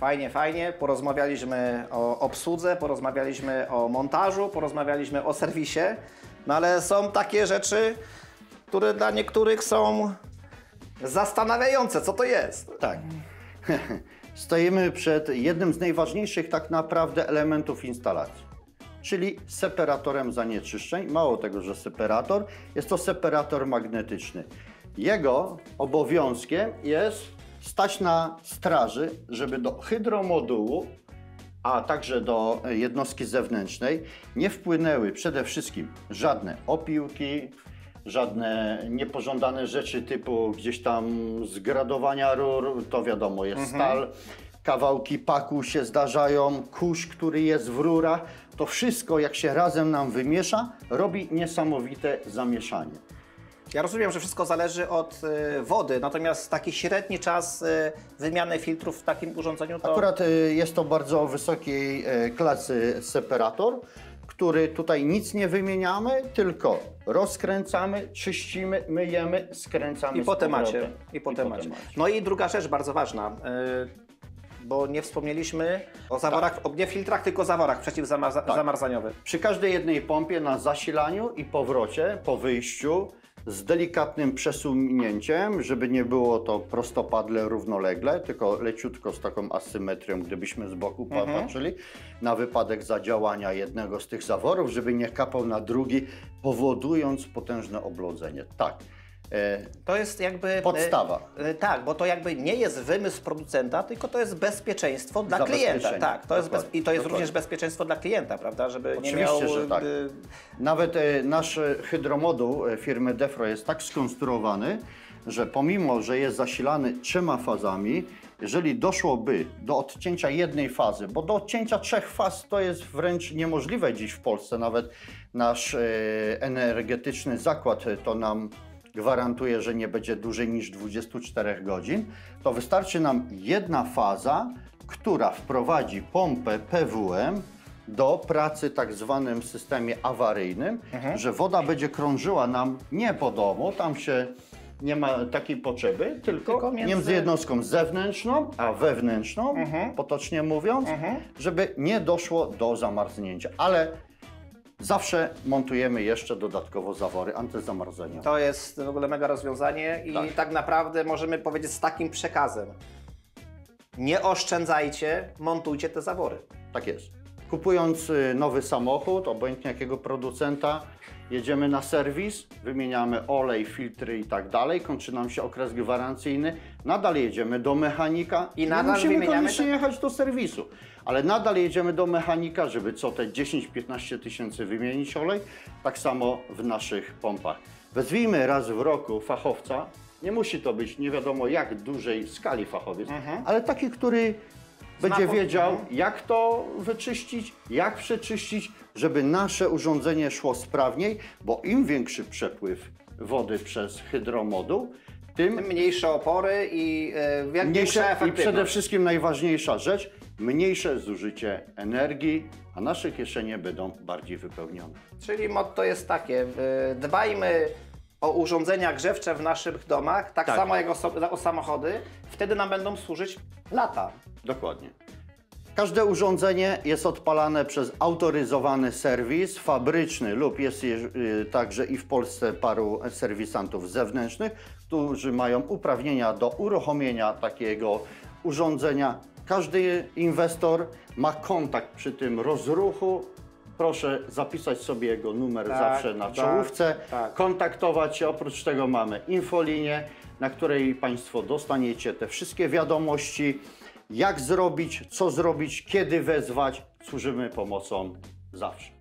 Fajnie, fajnie. Porozmawialiśmy o obsłudze, porozmawialiśmy o montażu, porozmawialiśmy o serwisie, no ale są takie rzeczy, które dla niektórych są zastanawiające. Co to jest? Tak. Stoimy przed jednym z najważniejszych tak naprawdę elementów instalacji, czyli separatorem zanieczyszczeń. Mało tego, że separator, jest to separator magnetyczny. Jego obowiązkiem jest stać na straży, żeby do hydromodułu, a także do jednostki zewnętrznej nie wpłynęły przede wszystkim żadne opiłki, żadne niepożądane rzeczy typu gdzieś tam zgradowania rur, to wiadomo jest stal, kawałki paku się zdarzają, kurz, który jest w rurach, to wszystko jak się razem nam wymiesza, robi niesamowite zamieszanie. Ja rozumiem, że wszystko zależy od y, wody, natomiast taki średni czas y, wymiany filtrów w takim urządzeniu to... Akurat y, jest to bardzo wysokiej y, klasy separator, który tutaj nic nie wymieniamy, tylko rozkręcamy, czyścimy, myjemy, skręcamy I po temacie. I po temacie. No i druga rzecz bardzo ważna, y, bo nie wspomnieliśmy o zaworach, o nie filtrach, tylko zaworach przeciwzamarzaniowych. Przy każdej jednej pompie na zasilaniu i powrocie, po wyjściu, z delikatnym przesunięciem, żeby nie było to prostopadle, równolegle, tylko leciutko z taką asymetrią, gdybyśmy z boku patrzyli, na wypadek zadziałania jednego z tych zaworów, żeby nie kapał na drugi, powodując potężne oblodzenie. Tak. E, To jest jakby... y, Podstawa. y, Tak, bo to jakby nie jest wymysł producenta, tylko to jest bezpieczeństwo dla klienta. Tak, to jest bez, i to jest dokładnie. również bezpieczeństwo dla klienta, prawda, żeby nie Oczywiście, miał... że tak. y, Nawet e, nasz e, hydromoduł e, firmy Defro jest tak skonstruowany, że pomimo, że jest zasilany trzema fazami, jeżeli doszłoby do odcięcia jednej fazy, bo do odcięcia trzech faz to jest wręcz niemożliwe dziś w Polsce, nawet nasz e, energetyczny zakład e, to nam gwarantuje, że nie będzie dłużej niż 24 godzin, to wystarczy nam jedna faza, która wprowadzi pompę PWM do pracy tak zwanym systemie awaryjnym, że woda będzie krążyła nam nie po domu, tam się nie ma takiej potrzeby, tylko, Tylko między... między- jednostką zewnętrzną a wewnętrzną, potocznie mówiąc, żeby nie doszło do zamarznięcia. Ale zawsze montujemy jeszcze dodatkowo zawory antyzamarzeniowe. To jest w ogóle mega rozwiązanie i tak. Tak. naprawdę możemy powiedzieć z takim przekazem. Nie oszczędzajcie, montujcie te zawory. Tak jest. Kupując y, nowy samochód, obojętnie jakiego producenta, jedziemy na serwis, wymieniamy olej, filtry i tak dalej, kończy nam się okres gwarancyjny, nadal jedziemy do mechanika I nie nadal musimy wymieniamy koniecznie te- jechać do serwisu, ale nadal jedziemy do mechanika, żeby co te 10-15 tysięcy wymienić olej, tak samo w naszych pompach. Wezwijmy raz w roku fachowca, nie musi to być nie wiadomo jak dużej skali fachowiec, ale taki, który będzie wiedział, jak to wyczyścić, jak przeczyścić, żeby nasze urządzenie szło sprawniej, bo im większy przepływ wody przez hydromoduł, tym Tym mniejsze opory i e, większa mniejsze i efektywność. przede wszystkim najważniejsza rzecz, mniejsze zużycie energii, a nasze kieszenie będą bardziej wypełnione. Czyli motto jest takie, dbajmy o urządzenia grzewcze w naszych domach, tak, Tak. samo jak o, so- o samochody, wtedy nam będą służyć lata. Dokładnie. Każde urządzenie jest odpalane przez autoryzowany serwis fabryczny lub jest je, y, także i w Polsce paru serwisantów zewnętrznych, którzy mają uprawnienia do uruchomienia takiego urządzenia. Każdy inwestor ma kontakt przy tym rozruchu. Proszę zapisać sobie jego numer Tak, zawsze na tak, czołówce, tak. kontaktować się. Oprócz tego mamy infolinię, na której Państwo dostaniecie te wszystkie wiadomości, jak zrobić, co zrobić, kiedy wezwać. Służymy pomocą zawsze.